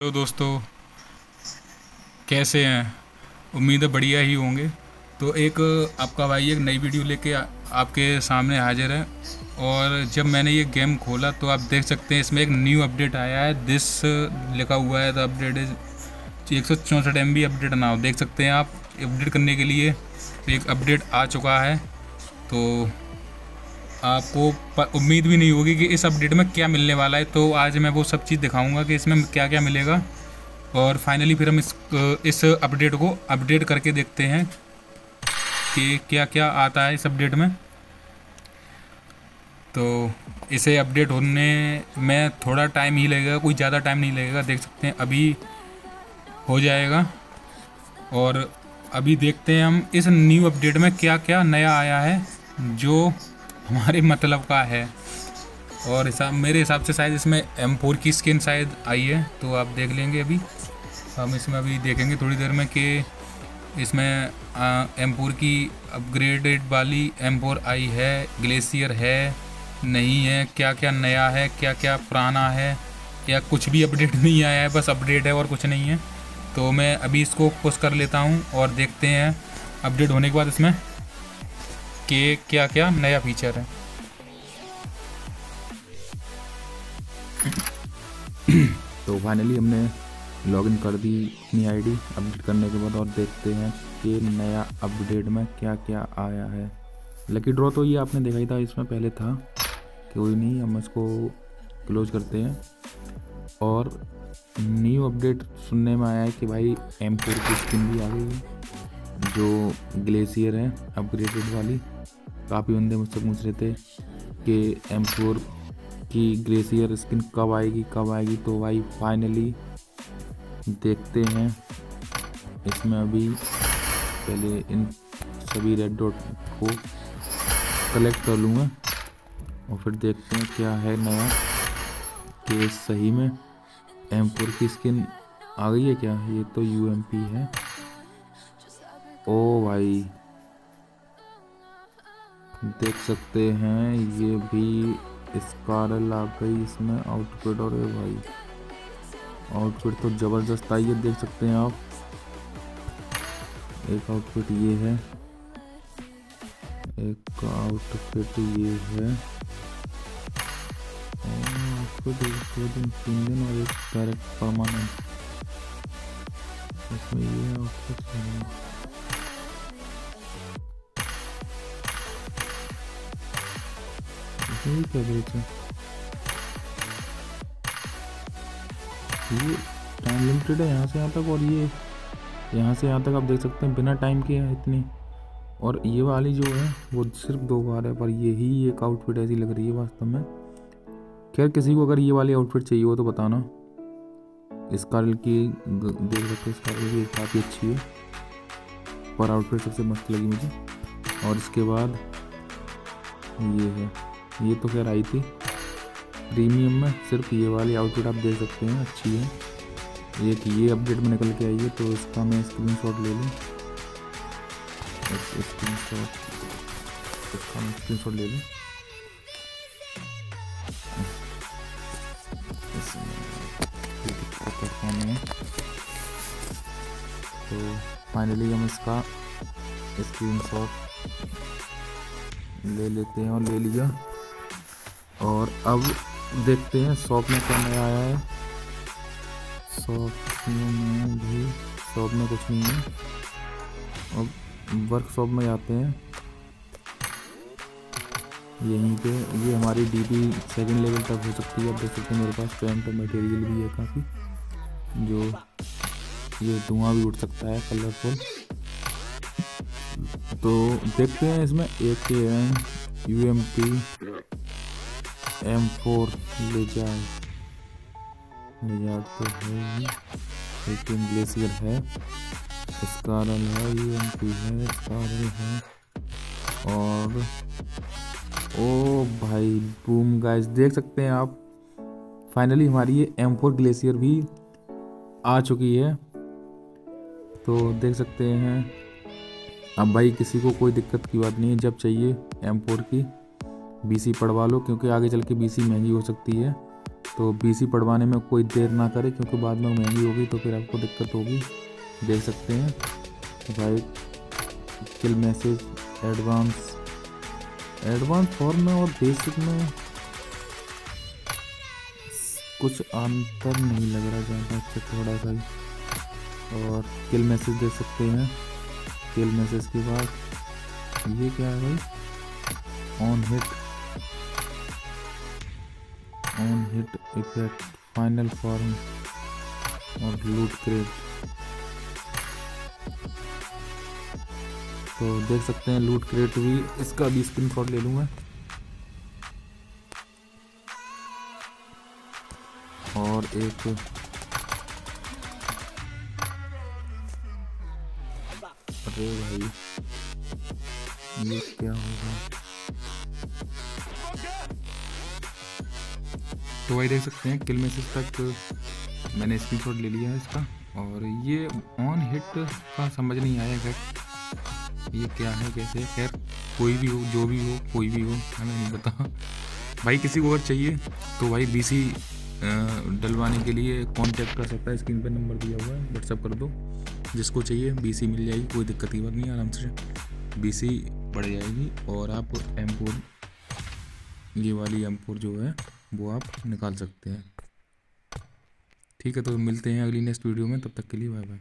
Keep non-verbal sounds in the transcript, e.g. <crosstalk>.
Hello दोस्तों, कैसे हैं? उम्मीद है बढ़िया ही होंगे। तो एक आपका भाई, एक नई वीडियो लेके आपके सामने हाजिर है। और जब मैंने ये गेम खोला तो आप देख सकते हैं, इसमें एक न्यू अपडेट आया है। दिस लिखा हुआ है, द अपडेट इज़ एक सौ चौंसठ एम बी अपडेट ना देख सकते हैं आप, अपडेट करने के लिए एक अपडेट आ चुका है। तो आपको उम्मीद भी नहीं होगी कि इस अपडेट में क्या मिलने वाला है। तो आज मैं वो सब चीज़ दिखाऊँगा कि इसमें क्या क्या मिलेगा। और फाइनली फिर हम इस इस अपडेट को अपडेट करके देखते हैं कि क्या क्या आता है इस अपडेट में। तो इसे अपडेट होने में थोड़ा टाइम ही लगेगा, कोई ज़्यादा टाइम नहीं लगेगा, देख सकते हैं, अभी हो जाएगा। और अभी देखते हैं हम इस न्यू अपडेट में क्या क्या नया आया है, जो हमारे मतलब का है। और हिसाब, मेरे हिसाब से शायद इसमें एम फोर की स्किन शायद आई है तो आप देख लेंगे अभी। हम इसमें अभी देखेंगे थोड़ी देर में कि इसमें एम फोर की अपग्रेडेड वाली एम फोर आई है ग्लेशियर है, नहीं है क्या क्या नया है क्या क्या पुराना है, या कुछ भी अपडेट <laughs> नहीं आया है, बस अपडेट है और कुछ नहीं है। तो मैं अभी इसको पुश कर लेता हूँ और देखते हैं। अपडेट होने के बाद इसमें कि क्या क्या नया फीचर है? तो फाइनली हमने लॉगिन कर दी अपनी आईडी अपडेट करने के बाद और देखते हैं कि नया अपडेट में क्या क्या आया है। लकी ड्रॉ तो ये आपने देखा ही था, इसमें पहले था कोई नहीं, हम इसको क्लोज करते हैं। और न्यू अपडेट सुनने में आया है कि भाई एम फोर की स्किन भी आ गई है। जो ग्लेशियर है अपग्रेडेड वाली, काफ़ी बंदे मुझसे पूछ रहे थे कि एम फोर की ग्लेशियर स्किन कब आएगी कब आएगी? तो भाई फाइनली देखते हैं। इसमें अभी पहले इन सभी रेड डॉट को कलेक्ट कर लूँगा और फिर देखते हैं क्या है नया कि सही में। एम फोर की स्किन आ गई है क्या? ये तो पी है। ओ भाई। देख सकते हैं, ये भी स्कारल आ गई इसमें आउटफिट और भाई। आउटफिट तो ज़बरदस्त आई है, देख सकते हैं आप। एक आउटफिट ये है। एक आउटफिट ये है। एक तीन दिन और एक डायरेक्ट परमानेंट इसमें ये आउटफिट ये टाइम लिमिटेड है, यहाँ से यहाँ तक और ये, यहाँ से यहाँ तक आप देख सकते हैं, बिना टाइम के है इतनी। और ये वाली जो है, वो सिर्फ़ दो बार है, पर यही एक आउटफिट ऐसी लग रही है वास्तव में। खैर, किसी को अगर ये वाली आउटफिट चाहिए हो तो बताना। स्कारल की, देख सकते हैं स्कारल की काफ़ी अच्छी है। पर आउटफिट सबसे मस्त लगी मुझे। और इसके बाद ये है। ये तो खैर आई थी। प्रीमियम में सिर्फ़ ये वाली आउटफिट आप देख सकते हैं, अच्छी है। एक ये अपडेट में निकल के आई है तो इसका मैं स्क्रीन शॉट ले लूँ। स्क्रीन शॉट इसका मैं स्क्रीन शॉट ले लूँ। तो फाइनली हम इसका स्क्रीन शॉट ले लेते हैं और ले लिया। और अब देखते हैं शॉप में क्या नया आया है। शॉप में भी, शॉप में कुछ नहीं है। अब वर्कशॉप में जाते हैं। यहीं पे, ये हमारी डीपी सेकंड लेवल तक हो सकती है। अब देख सकते हैं मेरे पास पेंट मटेरियल भी है काफ़ी, जो ये धुआँ भी उठ सकता है कलरफुल तो देखते हैं इसमें A K M U M P M four ले जाए। तो है ही। लेकिन ग्लेशियर है। स्कारल है, यू एम पी है स्कारल है। और, ओ भाई बूम गाइस देख सकते हैं आप। फाइनली हमारी ये एम फोर ग्लेशियर भी आ चुकी है। तो देख सकते हैं। अब भाई, किसी को कोई दिक्कत की बात नहीं है। जब चाहिए एम फोर की। बीसी पढ़वा लो, क्योंकि आगे चल के बीसी महँगी हो सकती है। तो बीसी पढ़वाने में कोई देर ना करे, क्योंकि बाद में महँगी होगी तो फिर आपको दिक्कत होगी। देख सकते हैं। भाई kill message advance advance form में और बेसिक में कुछ अंतर नहीं लग रहा, ज़्यादा अच्छा थोड़ा सा और किल मैसेज दे सकते हैं। किल मैसेज के बाद ये क्या है भाई? On hit on hit effect final form और लूट क्रेट तो देख सकते हैं लूट क्रेट भी, इसका भी स्क्रीन शॉट ले लूँगा। और एक अरे भाई, ये क्या होगा? तो भाई देख सकते हैं, किल मैसेज तक मैंने स्क्रीनशॉट ले लिया है इसका। और ये ऑन हिट का समझ नहीं आया खैर ये क्या है, कैसे खैर, कोई भी हो, जो भी हो, कोई भी हो, हमें नहीं पता। भाई, किसी को अगर चाहिए तो भाई बीसी डलवाने के लिए कांटेक्ट कर सकता है स्क्रीन पर नंबर दिया हुआ है व्हाट्सअप कर दो। जिसको चाहिए बीसी मिल जाएगी, कोई दिक्कत की बात नहीं, आराम से। बीसी पड़ जाएगी, और आप एम ये वाली एम जो है वो आप निकाल सकते हैं। ठीक है तो मिलते हैं अगली नेक्स्ट वीडियो में, तब तक के लिए बाय बाय